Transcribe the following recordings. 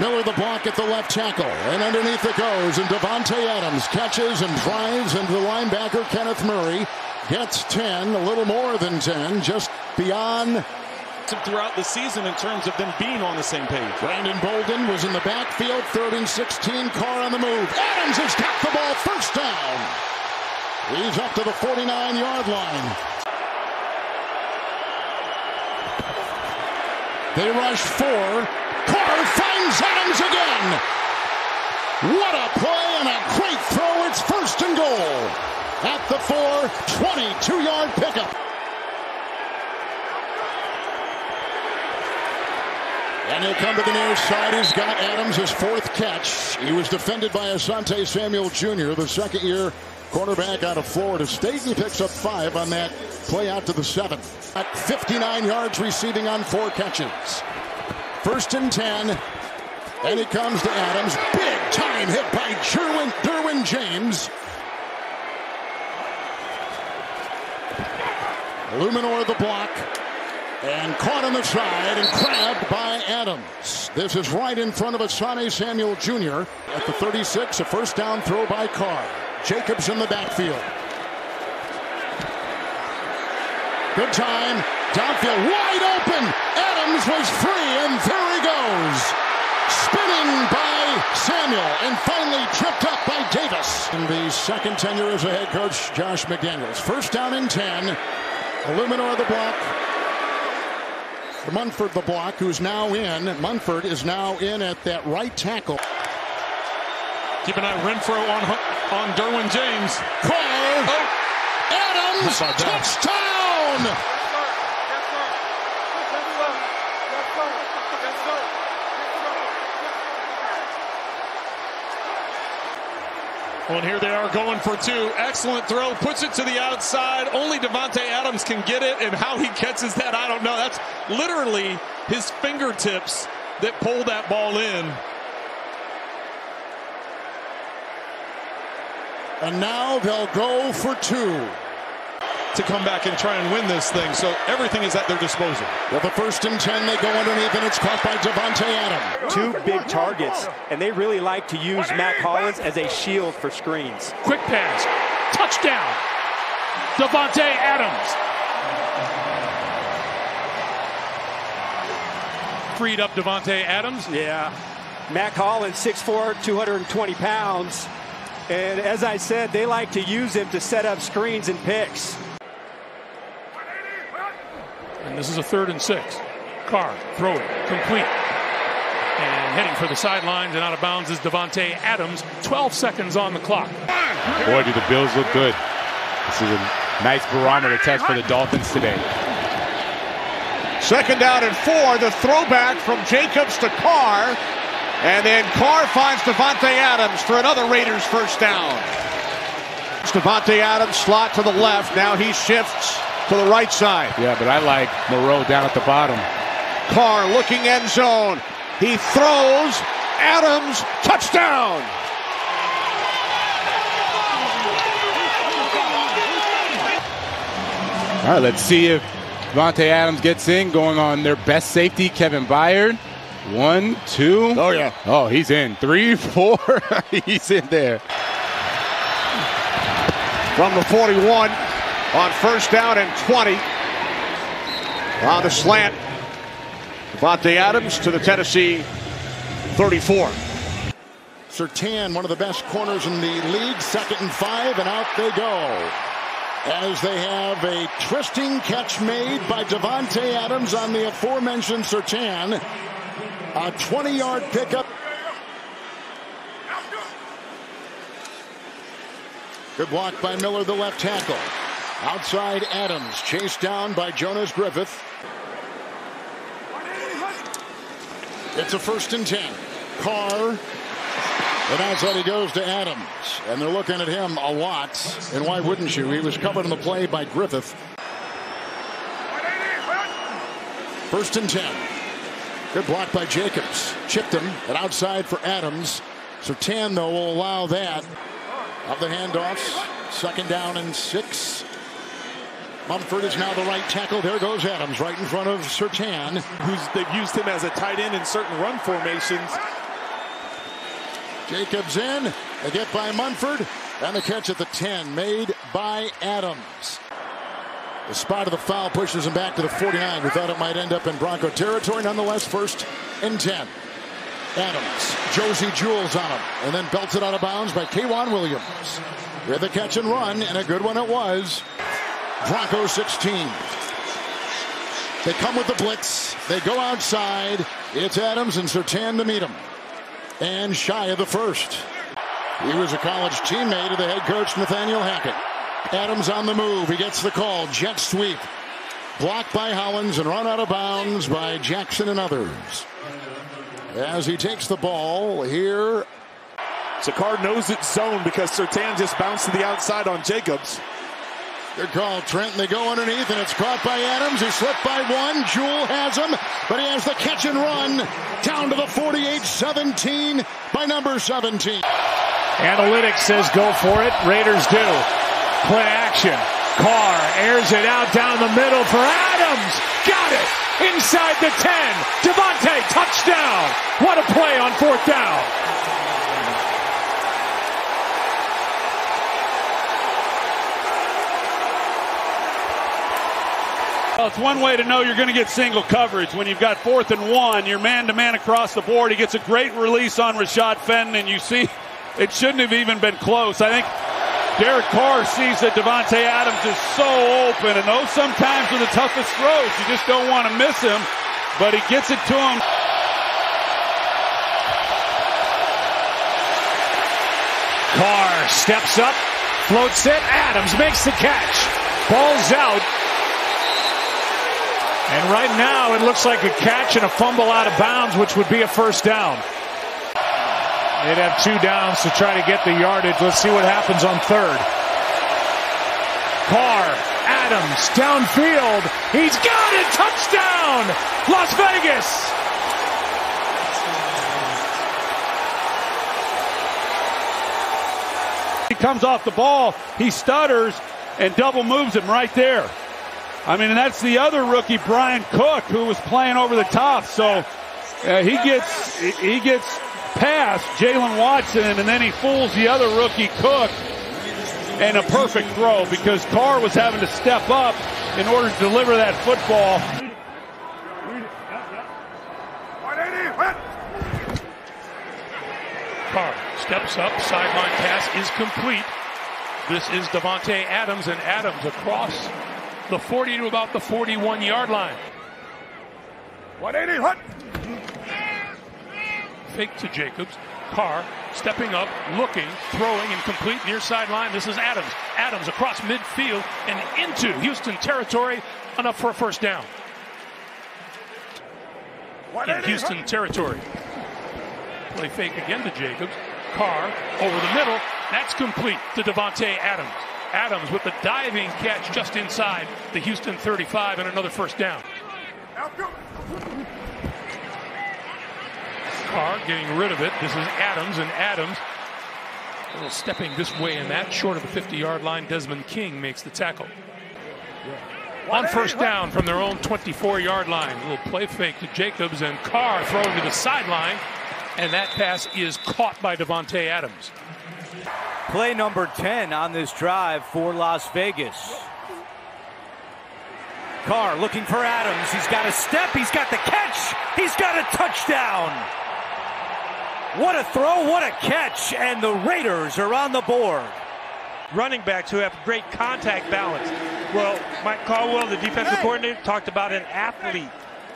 Miller the block at the left tackle. And underneath it goes. And Davante Adams catches and drives into the linebacker Kenneth Murray. Gets 10, a little more than 10, just beyond throughout the season in terms of them being on the same page. Brandon Bolden was in the backfield, third and 16, Carr on the move. Adams has got the ball, first down. He's up to the 49-yard line. They rush four. Carr finds Adams again. What a play and a great throw. It's first and goal. At the four, 22-yard pickup. And he'll come to the near side. He's got Adams, his fourth catch. He was defended by Asante Samuel Jr., the second year cornerback out of Florida State. He picks up five on that play out to the seven. At 59 yards receiving on four catches. First and 10. And he comes to Adams. Big time hit by Derwin, Derwin James. Eluemunor the block. And caught on the side and grabbed by Adams. This is right in front of Asante Samuel Jr. At the 36, a first down throw by Carr. Jacobs in the backfield. Good time. Downfield wide open. Adams was free, and there he goes. Spinning by Samuel and finally tripped up by Davis. In the second tenure as a head coach, Josh McDaniels. First down and 10. Eluemunor the block. Munford the block, who's now in. Munford is now in at that right tackle. Keep an eye Renfrow on on Derwin James. Carr. Oh. Adams. Touchdown. Well, and here they are going for two. Excellent throw. Puts it to the outside. Only Davante Adams can get it. And how he catches that, I don't know. That's literally his fingertips that pull that ball in. And now they'll go for two. To come back and try and win this thing. So everything is at their disposal. With the first and 10, they go underneath, and it's caught by Davante Adams. Two big targets, and they really like to use Mack Hollins as a shield for screens. Quick pass. Touchdown. Davante Adams. Freed up Davante Adams. Yeah. Mack Hollins, 6'4", 220 pounds. And as I said, they like to use him to set up screens and picks. And this is a third and six. Carr, throw it, complete. And heading for the sidelines and out of bounds is Davante Adams. 12 seconds on the clock. Boy, do the Bills look good. This is a nice barometer test for the Dolphins today. Second down and four. The throwback from Jacobs to Carr. And then Carr finds Davante Adams for another Raiders first down. Davante Adams slot to the left. Now he shifts to the right side. Yeah, but I like Moreau down at the bottom. Carr looking end zone. He throws. Adams, touchdown. All right, let's see if Davante Adams gets in, going on their best safety, Kevin Byard. One, two. Oh, yeah. Oh, he's in. Three, four. he's in there. From the 41 on first down and 20. On the slant. Davante Adams to the Tennessee 34. Surtain, one of the best corners in the league, second and five, and out they go. As they have a twisting catch made by Davante Adams on the aforementioned Surtain. A 20-yard pickup. Good block by Miller, the left tackle. Outside Adams, chased down by Jonas Griffith. It's a first and 10. Carr. And outside he goes to Adams. And they're looking at him a lot. And why wouldn't you? He was covered in the play by Griffith. First and 10. Good block by Jacobs. Chipped him. And outside for Adams. Surtain, though, will allow that. Of the handoffs. Second down and six. Munford is now the right tackle. There goes Adams right in front of Surtain. Who's they've used him as a tight end in certain run formations. Jacobs in. They get by Munford. And the catch at the 10 made by Adams. The spot of the foul pushes him back to the 49. We thought it might end up in Bronco territory. Nonetheless, first and 10. Adams, Josey Jewell on him, and then belted out of bounds by K'Waun Williams. With a catch and run, and a good one it was. Broncos 16. They come with the blitz. They go outside. It's Adams and Surtain to meet him. And of the first. He was a college teammate of the head coach, Nathaniel Hackett. Adams on the move. He gets the call. Jet sweep. Blocked by Hollins and run out of bounds by Jackson and others. As he takes the ball here. Sicard knows it's zone because Surtain just bounced to the outside on Jacobs. Good call, Trent. They go underneath, and it's caught by Adams. He slipped by one. Jewell has him, but he has the catch and run down to the 48-17 by number 17. Analytics says go for it. Raiders do. Play action. Carr airs it out down the middle for Adams. Got it. Inside the 10. Davante, touchdown. What a play on fourth down. Well, it's one way to know you're going to get single coverage. When you've got fourth and one, you're man to man across the board. He gets a great release on Rashad Fenton, and you see it shouldn't have even been close. I think Derek Carr sees that Davante Adams is so open, and those sometimes are the toughest throws. You just don't want to miss him, but he gets it to him. Carr steps up, floats it. Adams makes the catch. Ball's out. And right now it looks like a catch and a fumble out of bounds, which would be a first down. They'd have two downs to try to get the yardage. Let's see what happens on third. Carr, Adams, downfield. He's got it! Touchdown! Las Vegas! He comes off the ball, he stutters, and double moves him right there. I mean, that's the other rookie, Bryan Cook, who was playing over the top. So uh, he gets he gets past Jaylen Watson, and then he fools the other rookie, Cook, and a perfect throw because Carr was having to step up in order to deliver that football. Carr steps up, sideline pass is complete. This is Davante Adams, and Adams across the 40 to about the 41 yard line. 180, hut. Fake to Jacobs. Carr stepping up, looking, throwing, and complete near sideline. This is Adams. Adams across midfield and into Houston territory, enough for a first down. In Houston territory. Play fake again to Jacobs. Carr over the middle. That's complete to Davante Adams. Adams with the diving catch just inside the Houston 35 and another first down. Carr getting rid of it. This is Adams, and Adams a little stepping this way and that, short of the 50 yard line. Desmond King makes the tackle. On first down from their own 24 yard line. A little play fake to Jacobs, and Carr thrown to the sideline, and that pass is caught by Davante Adams. Play number 10 on this drive for Las Vegas. Carr looking for Adams. He's got a step. He's got the catch. He's got a touchdown. What a throw. What a catch. And the Raiders are on the board. Running backs who have great contact balance. Well, Mike Caldwell, the defensive hey. coordinator, talked about an athlete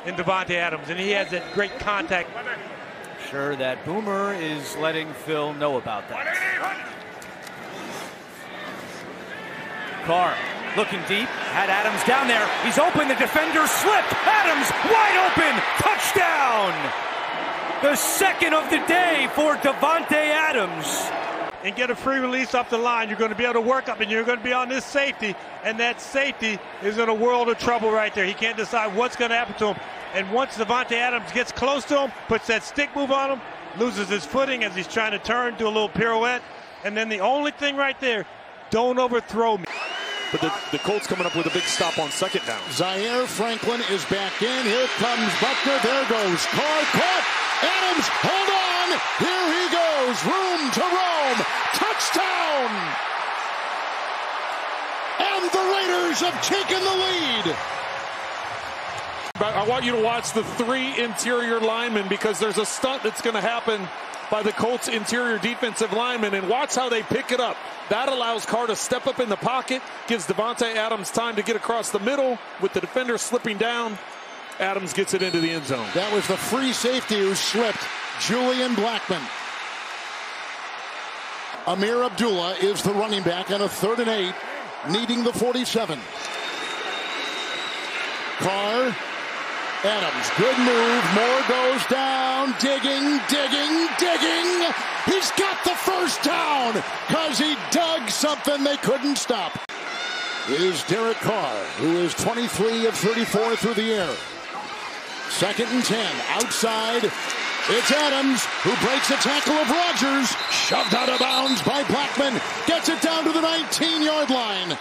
in Davante Adams, and he has that great contact. Sure, that Boomer is letting Phil know about that. Carr looking deep, had Adams down there. He's open, the defender slipped. Adams wide open, touchdown! The second of the day for Davante Adams. And get a free release off the line. You're going to be able to work up, and you're going to be on this safety. And that safety is in a world of trouble right there. He can't decide what's going to happen to him. And once Davante Adams gets close to him, puts that stick move on him, loses his footing as he's trying to turn, do a little pirouette. And then the only thing right there, don't overthrow me. But the, the Colts coming up with a big stop on second down. Zaire Franklin is back in. Here comes Buckner. There goes Carr. Caught Adams, hold on. Here he goes. Room to roam. Touchdown. And the Raiders have taken the lead. I want you to watch the three interior linemen because there's a stunt that's going to happen by the Colts interior defensive linemen and watch how they pick it up. That allows Carr to step up in the pocket, gives Davante Adams time to get across the middle with the defender slipping down. Adams gets it into the end zone. That was the free safety who slipped, Julian Blackmon. Ameer Abdullah is the running back on a third and eight, needing the 47. Carr, Adams, good move. Moore goes down, digging, digging, digging. He's got the first down because he dug something they couldn't stop. Is Derek Carr, who is 23 of 34 through the air. Second and 10, outside. It's Adams who breaks a tackle of Rodgers, Shoved out of bounds by Blackmon, Gets it down to the 19 yard line.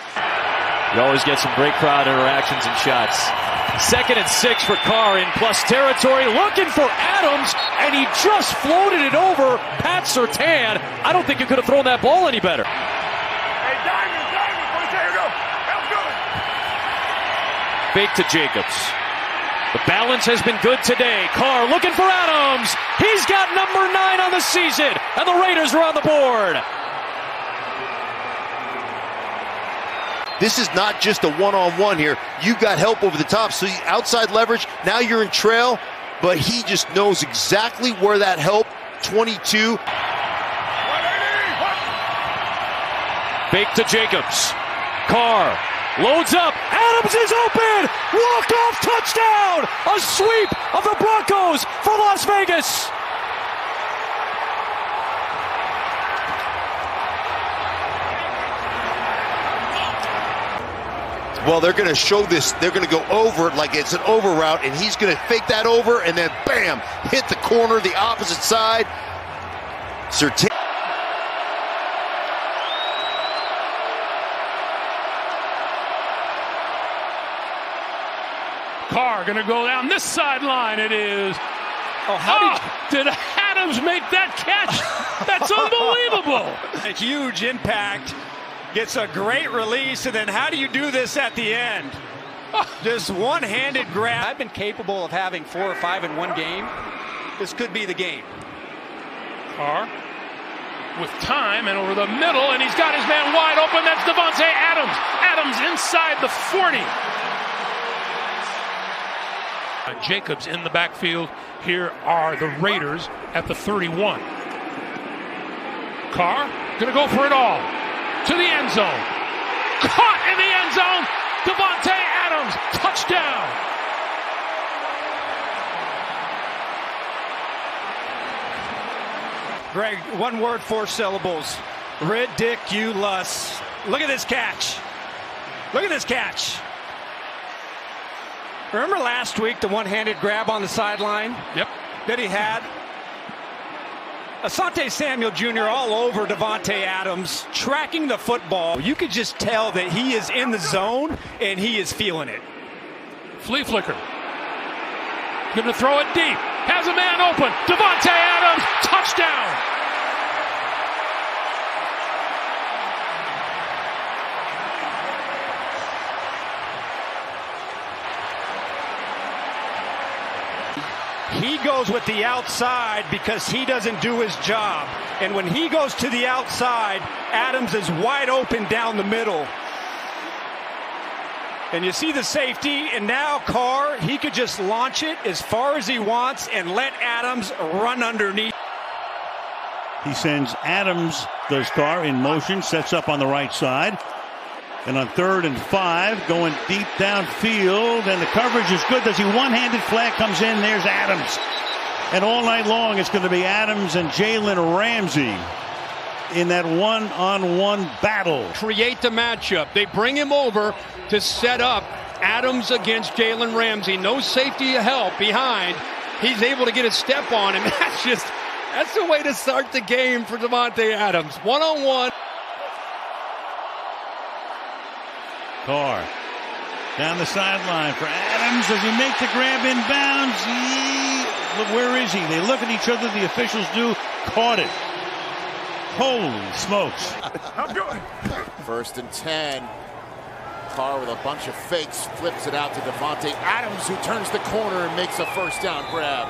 You always get some great crowd interactions and shots. Second and six for Carr in plus territory, looking for Adams, and he just floated it over Pat Surtain. I don't think he could have thrown that ball any better. Hey, Diamond, Diamond, you go. Fake to Jacobs. The balance has been good today. Carr looking for Adams. He's got number nine on the season, and the Raiders are on the board. This is not just a one-on-one here. You got help over the top, so outside leverage. Now you're in trail, but he just knows exactly where that help. 22. Fake to Jacobs. Carr loads up. Adams is open. Walk-off touchdown. A sweep of the Broncos for Las Vegas. Well, they're going to show this. They're going to go over it like it's an over route, and he's going to fake that over, and then bam, hit the corner, the opposite side. Surtain. Carr going to go down this sideline. It is. Oh, how oh, did, ah, did Adams make that catch? That's unbelievable. A huge impact. Gets a great release, and then how do you do this at the end? Just one-handed grab. I've been capable of having four or five in one game. This could be the game. Carr with time and over the middle, and he's got his man wide open. That's Davante Adams. Adams inside the 40. Uh, Jacobs in the backfield. Here are the Raiders at the 31. Carr going to go for it all to the end zone. Caught in the end zone. Davante Adams, touchdown. Greg, one word, four syllables. Ridiculous. Look at this catch. Look at this catch. Remember last week the one-handed grab on the sideline? Yep. That he had? Asante Samuel Jr. all over Davante Adams, tracking the football. You could just tell that he is in the zone and he is feeling it. Flea flicker. Going to throw it deep. Has a man open. Davante Adams, touchdown. Goes with the outside because he doesn't do his job. And when he goes to the outside, Adams is wide open down the middle. And you see the safety, and now Carr, he could just launch it as far as he wants and let Adams run underneath. He sends Adams, does Carr in motion, sets up on the right side. And on third and five, going deep downfield, and the coverage is good. Does he one-handed flag comes in? There's Adams. And all night long, it's going to be Adams and Jalen Ramsey in that one-on-one battle. Create the matchup. They bring him over to set up Adams against Jalen Ramsey. No safety help behind. He's able to get a step on him. That's just that's the way to start the game for Davante Adams. One-on-one. Carr down the sideline for Adams. Does he make the grab in bounds? He where is he? They look at each other. The officials do. Caught it. Holy smokes. I'm good. First and 10. Carr with a bunch of fakes flips it out to Davante Adams, who turns the corner and makes a first down grab.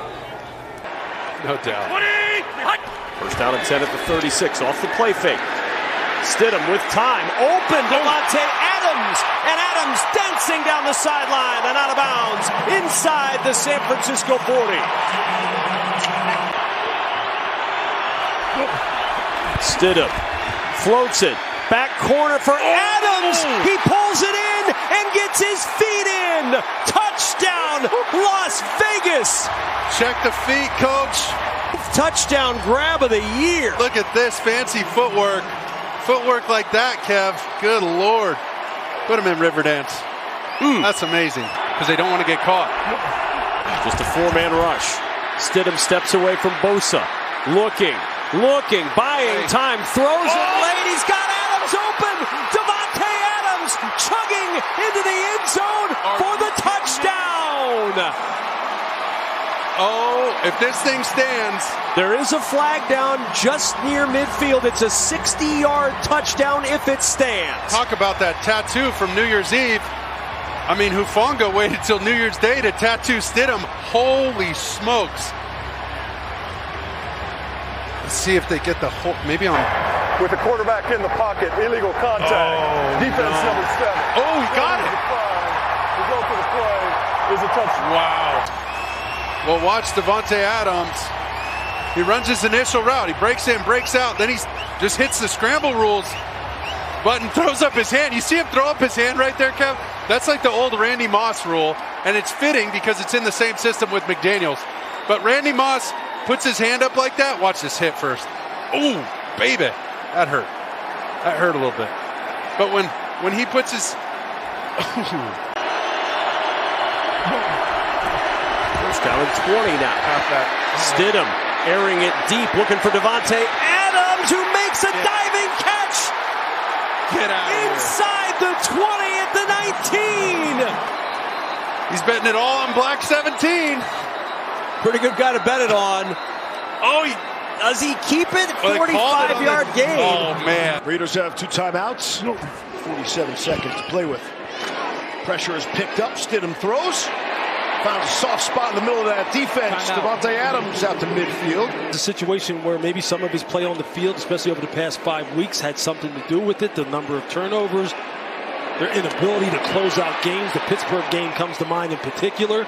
No doubt. 20! First down and 10 at the 36 off the play fake. Stidham with time. Open Davante Adams. And Adams dancing down the sideline and out of bounds inside the San Francisco 40. Stidham floats it. Back corner for Adams. He pulls it in and gets his feet in. Touchdown, Las Vegas. Check the feet, coach. Touchdown grab of the year. Look at this fancy footwork. Footwork like that, Kev. Good lord. Put him in Riverdance. That's amazing because they don't want to get caught. Just a four-man rush. Stidham steps away from Bosa. Looking, looking, buying time, throws it oh! late. He's got Adams open. Davante Adams chugging into the end zone for the touchdown. Oh, if this thing stands. There is a flag down just near midfield. It's a 60-yard touchdown if it stands. Talk about that tattoo from New Year's Eve. I mean, Hufanga waited till New Year's Day to tattoo Stidham. Holy smokes. Let's see if they get the whole, maybe on. With the quarterback in the pocket, illegal contact. Oh, Defense number seven. Oh, he got it. Result of the play is a touchdown. Wow. Well, watch Davante Adams. He runs his initial route. He breaks in, breaks out, then he just hits the scramble rules button, throws up his hand. You see him throw up his hand right there, Kev? That's like the old Randy Moss rule, and it's fitting because it's in the same system with McDaniels. But Randy Moss puts his hand up like that. Watch this hit first. Ooh, baby. That hurt. That hurt a little bit. But when when he puts his First down and 20 now. Stidham airing it deep, looking for Davante Adams, who makes a diving catch. Get out Inside the 20 at the 19. He's betting it all on Black 17. Pretty good guy to bet it on. Oh, he, does he keep it? Well, they called it 45 on yard the- gain. Oh, man. Raiders have two timeouts. 47 seconds to play with. Pressure is picked up. Stidham throws. Found a soft spot in the middle of that defense. Davante Adams out to midfield. It's a situation where maybe some of his play on the field, especially over the past five weeks, had something to do with it. The number of turnovers, their inability to close out games. The Pittsburgh game comes to mind in particular.